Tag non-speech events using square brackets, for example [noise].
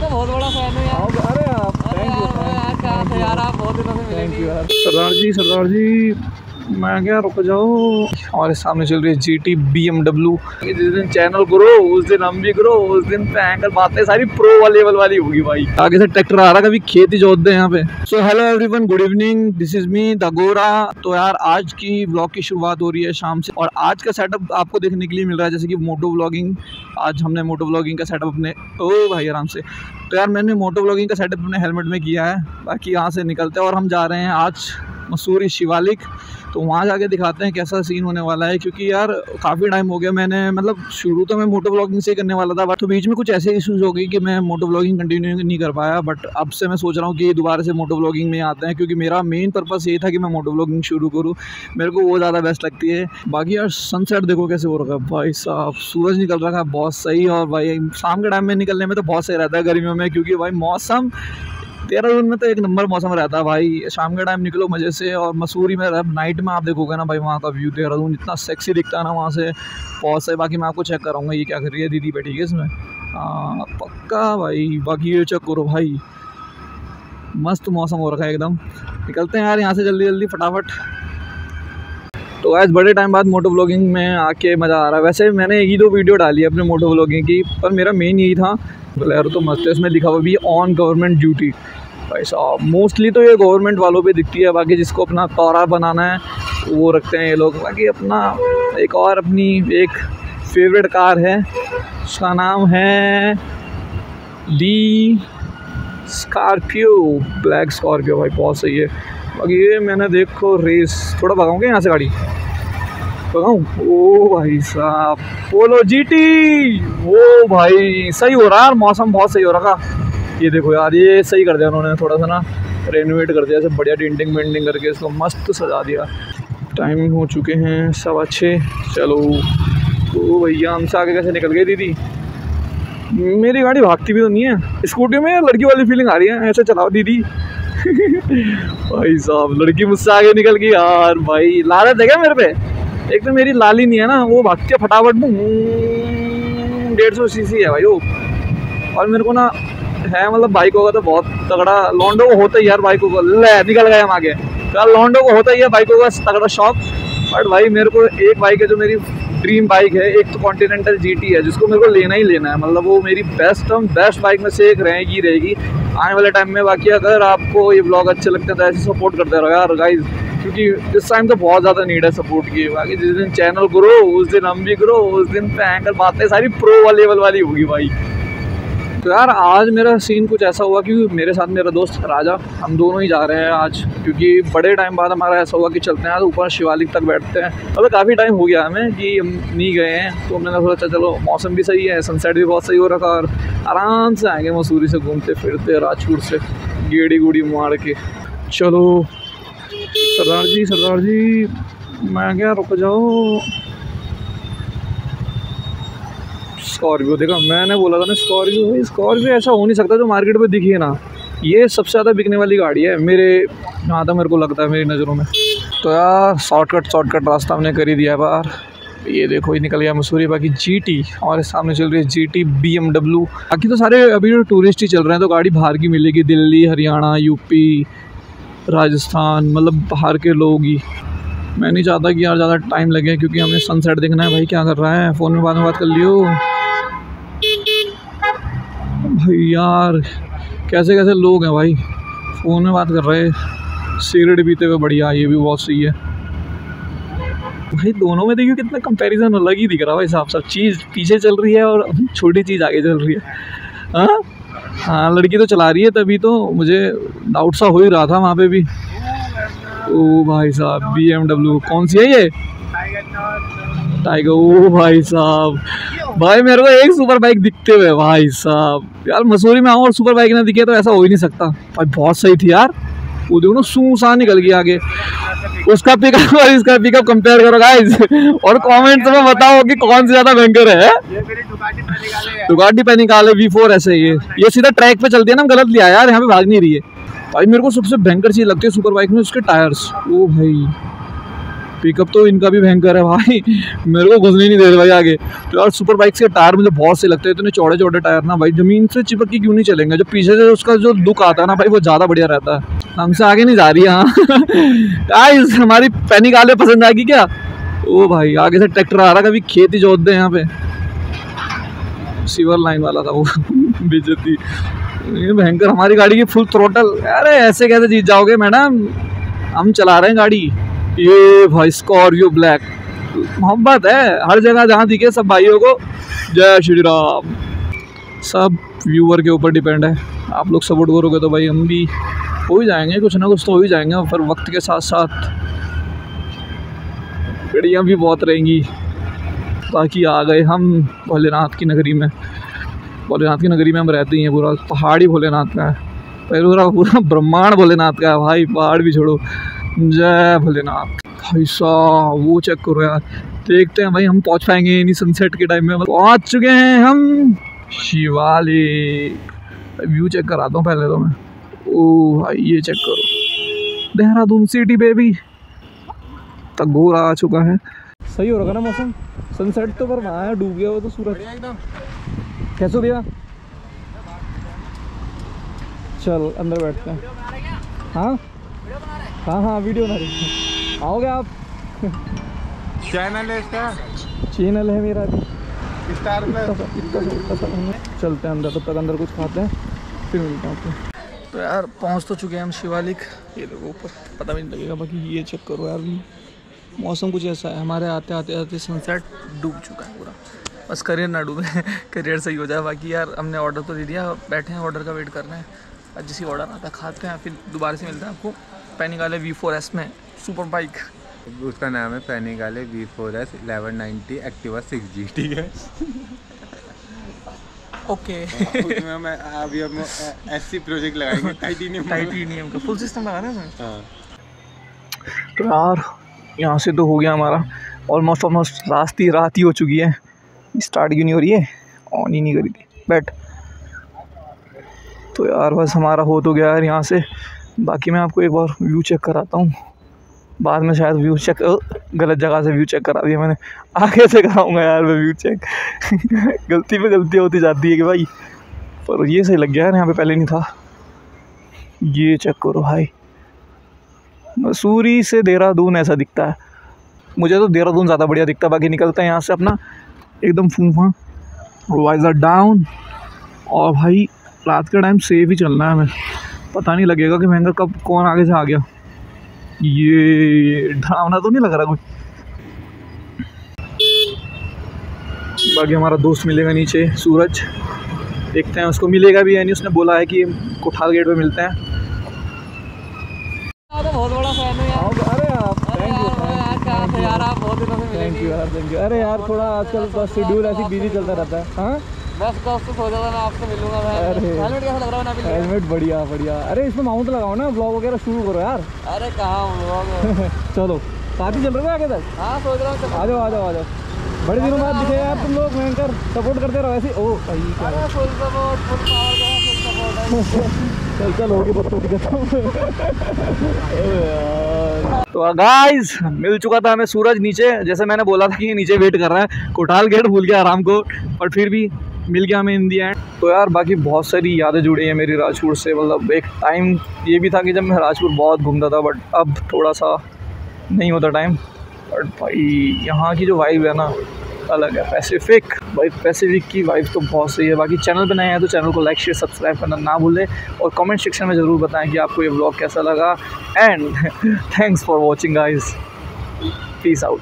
तो बहुत बड़ा फ़ैन हूँ यार। अरे आप? थैंक यू यार यार कहाँ से यार आप बहुत दिनों से मिले थैंक यू यार। सरदार जी सरदार जी। मैं क्या रुक जाओ। हमारे सामने चल रही है G T B M W जिस दिन चैनल करो उस दिन हम भी करो उस दिन एंकर बातें सारी प्रो वाले लेवल वाली होगी भाई। आगे से ट्रैक्टर आ रहा, कभी खेती जोत दे यहाँ पे। So hello everyone good evening this is me दगोरा तो यार, आज की ब्लॉग की शुरुआत हो रही है शाम से। और आज का सेटअप आपको देखने के लिए मिल रहा है, जैसे कि मोटो ब्लॉगिंग आज हमने मोटो ब्लॉगिंग का सेटअप अपने ओ भाई, आराम से। तो यार, मैंने मोटो ब्लॉगिंग का सेटअप अपने हेलमेट में किया है। बाकी यहाँ से निकलते हैं और हम जा रहे हैं आज मसूरी शिवालिक। तो वहाँ जाके दिखाते हैं कैसा सीन होने वाला है, क्योंकि यार काफ़ी टाइम हो गया मैंने मतलब शुरू तो मैं मोटो ब्लॉगिंग से ही करने वाला था बट तो बीच में कुछ ऐसे इशूज़ हो गए कि मैं मोटो ब्लॉगिंग कंटिन्यू नहीं कर पाया बट अब से मैं सोच रहा हूँ कि दोबारा से मोटो ब्लॉगिंग में आते हैं, क्योंकि मेरा मेन पर्पस ये था कि मैं मोटो ब्लॉगिंग शुरू करूँ। मेरे को वो ज़्यादा बेस्ट लगती है। बाकी यार सनसेट देखो कैसे हो रखा है। भाई साहब, सूरज निकल रखा है, बहुत सही और भाई शाम के टाइम में निकलने में तो बहुत सही रहता है गर्मियों में, क्योंकि भाई मौसम देहरादून में तो एक नंबर मौसम रहता है भाई। शाम के टाइम निकलो मज़े से और मसूरी में नाइट में आप देखोगे ना भाई वहाँ का व्यू देहरादून इतना सेक्सी दिखता है ना वहाँ से। पौध से बाकी मैं आपको चेक कराऊँगा ये क्या कर रही है दीदी बैठी है इसमें। पक्का भाई। बाकी ये चेक करो भाई। मस्त मौसम हो रखा है एकदम। निकलते हैं यार यहाँ से जल्दी जल्दी फटाफट। तो आज बड़े टाइम बाद मोटो ब्लॉगिंग में आके मज़ा आ रहा है। वैसे मैंने यही दो वीडियो डाली है अपने मोटो ब्लॉगिंग की, पर मेरा मेन यही था बोले यार तो मस्त है, उसमें लिखा हुआ भी ऑन गवर्नमेंट ड्यूटी भाई साहब मोस्टली तो ये गवर्नमेंट वालों पे दिखती है, बाकी जिसको अपना तौरा बनाना है, वो रखते हैं ये लोग। बाकी अपना एक और अपनी एक फेवरेट कार है, उसका नाम है डी स्कॉर्पियो ब्लैक स्कॉर्पियो भाई बहुत सही है। बाकी ये मैंने देखो रेस, थोड़ा भगाऊँ क्या यहाँ से गाड़ी? भगाऊँ? ओ भाई साहब पोलो जीटी वो भाई, सही हो रहा है मौसम बहुत सही हो रहा था ये देखो यार, ये सही कर दिया उन्होंने थोड़ा सा ना रेनोवेट कर दिया बढ़िया डेंटिंग वेंटिंग करके इसको मस्त सजा दिया। टाइमिंग हो चुके हैं सवा अच्छे चलो। तो भैया हमसे आगे कैसे निकल गए दीदी? मेरी गाड़ी भागती भी तो नहीं है। स्कूटी में लड़की वाली फीलिंग आ रही है, ऐसे चलाओ दीदी। भाई साहब, लड़की मुझसे आगे निकल गई यार, भाई। लालच है क्या मेरे पे? एक तो मेरी लाली नहीं है ना, वो भागती है फटाफट डेढ़ सौ सी है भाई, वो। और मेरे को ना, है मतलब बाइक होगा तो बहुत तगड़ा, लॉन्डो को होता ही यार बाइकों को ले, निकल गए हम आगे। कल लॉन्डो को होता ही है बाइकों का तगड़ा शौक। बट भाई, मेरे को एक बाइक है जो मेरी ड्रीम बाइक है, एक तो कॉन्टिनेंटल जीटी है, जिसको मेरे को लेना ही लेना है। मतलब वो मेरी बेस्ट हम बेस्ट बाइक में से एक रहेगी रहेगी। आने वाले टाइम में बाकी अगर आपको ये ब्लॉग अच्छे लगते हैं तो ऐसे सपोर्ट करते रहो यार गाइज़ क्योंकि इस टाइम तो बहुत ज़्यादा नीड है सपोर्ट की। बाकी जिस दिन चैनल ग्रो उस दिन हम भी ग्रो उस दिन पे एंकर बातें सारी प्रो वाले लेवल वाली होगी भाई। तो यार, आज मेरा सीन कुछ ऐसा हुआ कि मेरे साथ मेरा दोस्त राजा, हम दोनों ही जा रहे हैं आज, क्योंकि बड़े टाइम बाद हमारा ऐसा हुआ कि चलते हैं तो ऊपर शिवालिक तक बैठते हैं। मतलब काफ़ी टाइम हो गया हमें कि हम नहीं गए हैं तो हमने सोचा, चलो, मौसम भी सही है सनसेट भी बहुत सही हो रखा, और आराम से आएँगे मसूरी से घूमते, फिरते राजपुर से, गेड़ी गुड़ी मार के। चलो, सरदार जी सरदार जी, मैं क्या रुक जाओ। स्कॉर्पियो देखा, मैंने बोला था ना स्कॉर्पियो भाई स्कॉर्पियो ऐसा हो नहीं सकता जो मार्केट में दिखी है ना। ये सबसे ज़्यादा बिकने वाली गाड़ी है, मेरे यहाँ तक मेरे को लगता है मेरी नज़रों में। तो यार शॉर्टकट शॉर्टकट रास्ता हमने कर ही दिया है बाहर। ये देखो, ये निकल गया मसूरी बाकी जी टी हमारे सामने चल रही है G T B M W बाकी तो सारे अभी जो टूरिस्ट ही चल रहे हैं तो गाड़ी बाहर की मिलेगी, दिल्ली, हरियाणा यूपी राजस्थान मतलब बाहर के लोग ही। मैं नहीं चाहता कि यार ज़्यादा टाइम लगे, क्योंकि हमें सनसेट देखना है, भाई क्या कर रहा है? फ़ोन में बाद में बात कर लियो। भाई यार, कैसे कैसे लोग हैं भाई? फ़ोन में बात कर रहे हैं। सिगरेट पीते हुए बढ़िया, ये भी बहुत सही है। भाई दोनों में देखिए कितना कंपैरिजन अलग ही दिख रहा है भाई साहब। सब चीज़ पीछे चल रही है और छोटी चीज़ आगे चल रही है। हाँ? हाँ लड़की तो चला रही है तभी तो मुझे डाउट सा हो ही रहा था वहाँ पे भी। ओ भाई साहब बी कौन सी है ये? टाइगर ओ भाई साहब भाई, मेरे को एक सुपर बाइक दिखते हुए, भाई साहब। यार, मसूरी में आऊँ और सुपर बाइक ना दिखे तो ऐसा हो ही नहीं सकता। भाई, बहुत सही थी यार। वो देखो ना, सूसा निकल गया आगे। उसका पिकअप [laughs] और इसका पिकअप कंपेयर करो गाइस और कमेंट्स में बताओ कि कौन से ज़्यादा भयंकर है। दुगाटी पे निकाले वी फोर ऐसे ये ये सीधा ट्रैक पे चलती है ना गलत लिया यार, यहाँ पे भाग नहीं रही है। भाई, मेरे को सबसे भयंकर चीज़ लगती है सुपर बाइक में उसके टायर्स ओ भाई। पिकअप तो इनका भी भयंकर है भाई। मेरे को घुसने नहीं दे रहे भाई आगे। तो यार सुपर बाइक्स के टायर मुझे बहुत से लगते हैं, इतने चौड़े चौड़े टायर ना भाई। ज़मीन से चिपक के क्यों नहीं चलेंगे? जो पीछे से उसका जो लुक आता है ना भाई, वो ज़्यादा बढ़िया रहता है। हमसे आगे नहीं जा रही है हाँ। हमारी पैनिक आले पसंद आएगी क्या? ओ भाई, आगे से ट्रैक्टर आ रहा कभी खेती जोत दे यहाँ पे। सिवर लाइन वाला था वो [laughs] बेचती भयंकर, हमारी गाड़ी की फुल थ्रोटल अरे, ऐसे कैसे जीत जाओगे मैडम? हम चला रहे हैं गाड़ी। ये भाई स्कॉर्पियो ब्लैक मोहब्बत है, हर जगह जहाँ दिखे सब भाइयों को। जय श्री राम। सब व्यूअर के ऊपर डिपेंड है। आप लोग सपोर्ट करोगे तो भाई हम भी हो ही जाएँगे, कुछ ना कुछ तो हो ही जाएँगे, पर वक्त के साथ साथ गाड़ियाँ भी बहुत रहेंगी। बाकी आ गए हम भोलेनाथ की नगरी में। भोलेनाथ की नगरी में हम रहते ही हैं, पूरा पहाड़ी भोलेनाथ का है। पूरा पूरा ब्रह्मांड भोलेनाथ का है, भाई पहाड़ भी छोड़ो। जय भोलेनाथ। भाई साहब वो चेक करो यार। देखते हैं भाई हम पहुँच पाएँगे नहीं सनसेट के टाइम में। पहुँच चुके हैं हम शिवालिक व्यू चेक कराता हूँ पहले तो मैं। ओ भाई ये चेक करो। देहरादून सिटी बेबी तक गोरा आ चुका है। सही हो रहा ना मौसम? सनसेट तो पर वहाँ डूब गया वो तो सूरज। कैसे भैया? चल अंदर बैठते हैं। हाँ? हाँ हाँ वीडियो बना रही आओगे आप? चैनल है इसका? चैनल है मेरा भी। स्टार चलते हैं अंदर तब तक अंदर कुछ खाते हैं फिर मिलते हैं आपको। तो यार पहुँच तो चुके हैं हम शिवालिक। ये लोगों ऊपर पता भी नहीं लगेगा बाकी ये चेक करो यार। मौसम कुछ ऐसा है हमारे आते आते आते सनसेट डूब चुका है पूरा। बस करियर ना डूबे [laughs] करियर सही हो जाए। बाकी यार हमने ऑर्डर तो दे दिया बैठे हैं ऑर्डर का वेट कर रहे हैं। जिस ऑर्डर आता खाते हैं फिर दोबारा से मिलते हैं आपको। Panigale V four S में सुपर बाइक उसका नाम है Panigale V four S eleven ninety Activa six G ठीक है? ओके उसमें अभी हम एस प्रोजेक्ट लगाएँगे टाइटेनियम टाइटेनियम का फुल सिस्टम लगा रहे हैं हाँ। तो यार यहाँ से तो हो गया हमारा। ऑलमोस्ट ऑलमोस्ट रात ही रात ही हो चुकी है। स्टार्ट क्यों नहीं हो रही है? ऑन ही नहीं करी थी। बैठ तो यार बस हमारा हो तो गया यार यहाँ से। बाकी मैं आपको एक बार व्यू चेक कराता हूँ। बाद में शायद व्यू चेक गलत जगह से व्यू चेक करा दिया मैंने। आगे से कराऊँगा यार मैं व्यू चेक [laughs] गलती पे गलती होती जाती है कि भाई। पर ये सही लग गया यार यहाँ पे पहले नहीं था। ये चेक करो भाई। मसूरी से देहरादून ऐसा दिखता है। मुझे तो देहरादून ज़्यादा बढ़िया दिखता है। बाकी निकलता है यहाँ से अपना एकदम फूफा वाइजर डाउन और भाई रात के टाइम सेफ़ ही चलना है हमें। पता नहीं लगेगा कि महँगा कब कौन आगे से आ गया। ये डरावना तो नहीं लग रहा कुछ बाकी हमारा दोस्त मिलेगा नीचे सूरज। देखते हैं उसको मिलेगा भी यानी उसने बोला है कि कोठार गेट पे मिलते हैं। हाँ, तो बहुत बड़ा फ़ैन है यार। अरे आप यार यार थे यार आप बहुत दिनों से मिले थैंक यू यार थैंक यू अरे यार थोड़ा आजकल बस शेड्यूल ऐसी बिज़ी चलता रहता है। हाँ? बस सोचा था मैं आपसे मिलूँगा हेलमेट कैसा लग रहा है ना अभी हेलमेट बढ़िया बढ़िया। अरे इसमें माउंट लगाओ ना ब्लॉग वगैरह शुरू करो यार। अरे कहाँ [laughs] चलो साथ ही चल रहे हो आगे तक? हाँ सोच रहा हूँ आ जाओ आ जाओ आ जाओ। बड़े दिनों बाद दिखे यार तुम लोग भयंकर। सपोर्ट करते रहो ऐसे। ओ भाई क्या अरे फुल सपोर्ट फुल पावर का फुल सपोर्ट है चल चल होगी [laughs] तो गाइस मिल चुका था हमें सूरज नीचे। जैसे मैंने बोला था कि ये नीचे वेट कर रहा है। कोटाल गेट भूल गया आराम को पर फिर भी मिल गया हमें इन दी एंड तो यार, बाकी बहुत सारी यादें जुड़ी हैं मेरी राजपुर से मतलब एक टाइम ये भी था कि जब मैं राजपुर बहुत घूमता था बट अब थोड़ा सा नहीं होता टाइम बट भाई, यहाँ की जो वाइब है ना, अलग है। पैसिफिक भाई पैसिफिक की वाइब तो बहुत सही है। बाकी चैनल पे नए हैं तो चैनल को लाइक शेयर सब्सक्राइब करना ना भूलें। और कमेंट सेक्शन में ज़रूर बताएँ कि आपको ये ब्लॉग कैसा लगा। And thanks for watching guys peace out